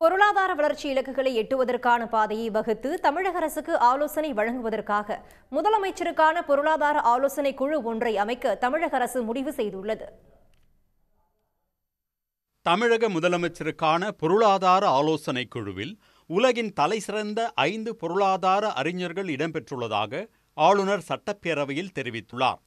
பொருளாதார வளர்ச்சி இலக்குகளை எட்டுவதற்கான பாதையை வகுத்து தமிழக அரசுக்கு ஆலோசனை வழங்குவதற்காக முதலமைச்சருக்கான பொருளாதார ஆலோசனை குழு ஒன்றை அமைக்க தமிழக அரசு முடிவு செய்துள்ளது. தமிழக முதலமைச்சருக்கான பொருளாதார ஆலோசனை குழுவில் உலகின் தலைசிறந்த ஐந்து பொருளாதார அறிஞர்கள் இடம்பெற்றுள்ளதாக ஆளுநர் சட்டப்பேரவையில் தெரிவித்துள்ளார்.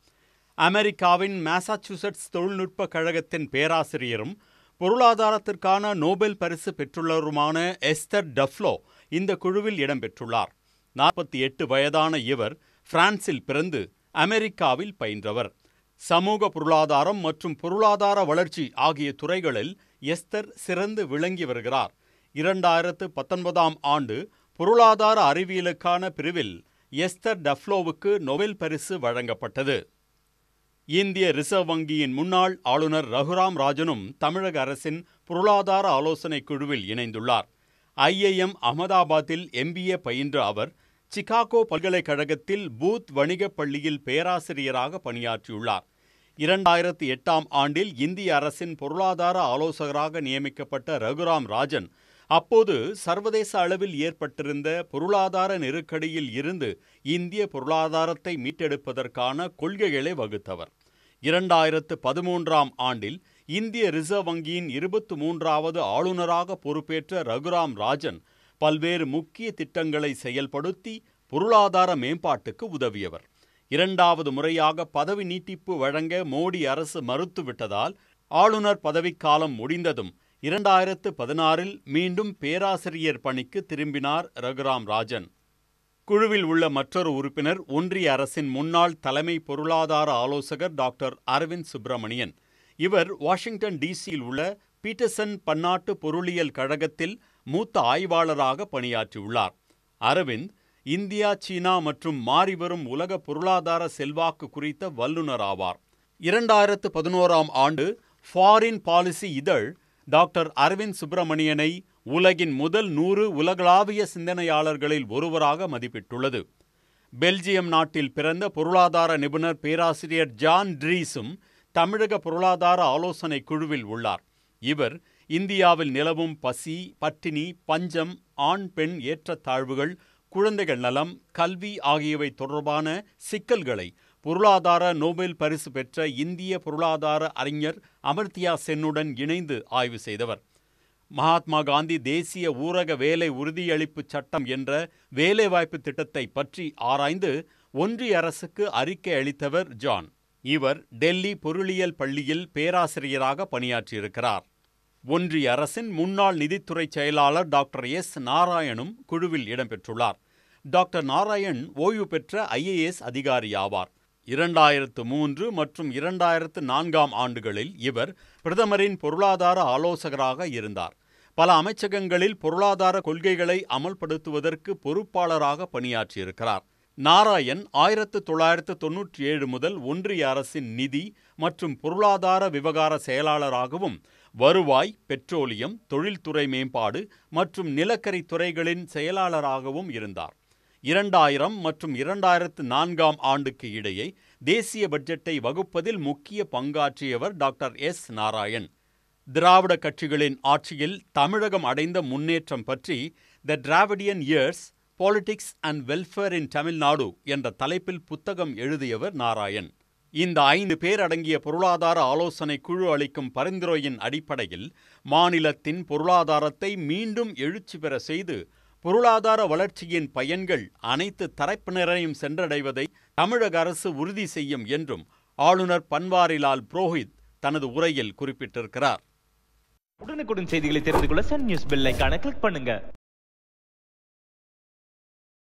அமெரிக்காவின் மாசாச்சுசெட்ஸ் தொழில்நுட்ப கழகத்தின் பேராசிரியரும் பொருளாதாரத்திற்கான நோபல் பரிசு பெற்றுள்ளவருமான எஸ்தர் டஃப்லோ இந்த குழுவில் இடம்பெற்றுள்ளார். நாற்பத்தி எட்டு வயதான இவர் பிரான்சில் பிறந்து அமெரிக்காவில் பயின்றவர். சமூக பொருளாதாரம் மற்றும் பொருளாதார வளர்ச்சி ஆகிய துறைகளில் எஸ்தர் சிறந்து விளங்கி வருகிறார். இரண்டாயிரத்து பத்தொன்பதாம் ஆண்டு பொருளாதார அறிவியலுக்கான பிரிவில் எஸ்தர் டஃப்லோவுக்கு நொபெல் பரிசு வழங்கப்பட்டது. இந்திய ரிசர்வ் வங்கியின் முன்னாள் ஆளுநர் ரகுராம் ராஜனும் தமிழக அரசின் பொருளாதார ஆலோசனை குழுவில் இணைந்துள்ளார். ஐஐஎம் அகமதாபாத்தில் எம்பிஏ பயின்ற அவர் சிகாகோ பல்கலைக்கழகத்தில் பூத் வணிகப் பள்ளியில் பேராசிரியராக பணியாற்றியுள்ளார். இரண்டாயிரத்தி எட்டாம் ஆண்டில் இந்திய அரசின் பொருளாதார ஆலோசகராக நியமிக்கப்பட்ட ரகுராம் ராஜன் அப்போது சர்வதேச அளவில் ஏற்பட்டிருந்த பொருளாதார நெருக்கடியில் இருந்து இந்திய பொருளாதாரத்தை மீட்டெடுப்பதற்கான கொள்கைகளை வகுத்தவர். இரண்டாயிரத்து பதிமூன்றாம் ஆண்டில் இந்திய ரிசர்வ் வங்கியின் இருபத்து மூன்றாவது ஆளுநராக பொறுப்பேற்ற ரகுராம் ராஜன் பல்வேறு முக்கிய திட்டங்களை செயல்படுத்தி பொருளாதார மேம்பாட்டுக்கு உதவியவர். இரண்டாவது முறையாக பதவி நீட்டிப்பு வழங்க மோடி அரசு மறுத்துவிட்டதால் ஆளுநர் பதவிக்காலம் முடிந்ததும் இரண்டாயிரத்து பதினாறில் மீண்டும் பேராசிரியர் பணிக்கு திரும்பினார் ரகுராம் ராஜன். குழுவில் உள்ள மற்றொரு உறுப்பினர் ஒன்றிய அரசின் முன்னாள் தலைமை பொருளாதார ஆலோசகர் டாக்டர் அரவிந்த் சுப்பிரமணியன். இவர் வாஷிங்டன் டிசியில் உள்ள பீட்டர்சன் பன்னாட்டு பொருளியல் கழகத்தில் மூத்த ஆய்வாளராக பணியாற்றியுள்ளார். அரவிந்த் இந்தியா சீனா மற்றும் மாறிவரும் உலக பொருளாதார செல்வாக்கு குறித்த வல்லுநர் ஆவார். இரண்டாயிரத்து பதினோராம் ஆண்டு ஃபாரின் பாலிசி இதழ் டாக்டர் அரவிந்த் சுப்பிரமணியனை உலகின் முதல் நூறு உலகளாவிய சிந்தனையாளர்களில் ஒருவராக மதிப்பிட்டுள்ளது. பெல்ஜியம் நாட்டில் பிறந்த பொருளாதார நிபுணர் பேராசிரியர் ஜான் ட்ரீஸும் தமிழக பொருளாதார ஆலோசனை குழுவில் உள்ளார். இவர் இந்தியாவில் நிலவும் பசி பட்டினி பஞ்சம் ஆண் பெண் ஏற்றத்தாழ்வுகள் குழந்தைகள் நலம் கல்வி ஆகியவை தொடர்பான சிக்கல்களை பொருளாதார நோபல் பரிசு பெற்ற இந்திய பொருளாதார அறிஞர் அமர்த்தியா சென்னுடன் இணைந்து ஆய்வு செய்தவர். மகாத்மா காந்தி தேசிய ஊரக வேலை உறுதியளிப்பு சட்டம் என்ற வேலைவாய்ப்பு திட்டத்தை பற்றி ஆராய்ந்து ஒன்றிய அரசுக்கு அறிக்கை அளித்தவர் ஜான். இவர் டெல்லி பொருளியல் பள்ளியில் பேராசிரியராக பணியாற்றியிருக்கிறார். ஒன்றிய அரசின் முன்னாள் நிதித்துறை செயலாளர் டாக்டர் எஸ். நாராயணும் குழுவில் இடம்பெற்றுள்ளார். டாக்டர் நாராயண் ஓய்வு பெற்ற ஐஏஎஸ் அதிகாரி ஆவார் இரண்டாயிரத்து மூன்று மற்றும் இரண்டாயிரத்து நான்காம் ஆண்டுகளில் இவர் பிரதமரின் பொருளாதார ஆலோசகராக இருந்தார். பல அமைச்சகங்களில் பொருளாதார கொள்கைகளை அமல்படுத்துவதற்கு பொறுப்பாளராக பணியாற்றியிருக்கிறார். நாராயண் ஆயிரத்து தொள்ளாயிரத்து தொன்னூற்றி ஏழு முதல் ஒன்றிய அரசின் நிதி மற்றும் பொருளாதார விவகார செயலாளராகவும் வருவாய் பெட்ரோலியம் தொழில்துறை மேம்பாடு மற்றும் நிலக்கரி துறைகளின் செயலாளராகவும் இருந்தார். இரண்டாயிரம் மற்றும் இரண்டாயிரத்து நான்காம் ஆண்டுக்கு இடையே தேசிய பட்ஜெட்டை வகுப்பதில் முக்கிய பங்காற்றியவர் டாக்டர் எஸ் நாராயண். திராவிட கட்சிகளின் ஆட்சியில் தமிழகம் அடைந்த முன்னேற்றம் பற்றி the Dravidian years politics and welfare in Tamil Nadu என்ற தலைப்பில் புத்தகம் எழுதியவர் நாராயண். இந்த ஐந்து பேர் அடங்கிய பொருளாதார ஆலோசனை குழு அளிக்கும் பரிந்துரையின் அடிப்படையில் மாநிலத்தின் பொருளாதாரத்தை மீண்டும் எழுச்சி பெற செய்து பொருளாதார வளர்ச்சியின் பயன்கள் அனைத்து தரப்பினரையும் சென்றடைவதை தமிழக அரசு உறுதி செய்யும் என்றும் ஆளுநர் பன்வாரிலால் புரோஹித் தனது உரையில் குறிப்பிட்டிருக்கிறார். உடனுக்குடன் செய்திகளை தெரிந்து கொள்ள சன் நியூஸ் பெல் ஐகானை கிளிக் பண்ணுங்க.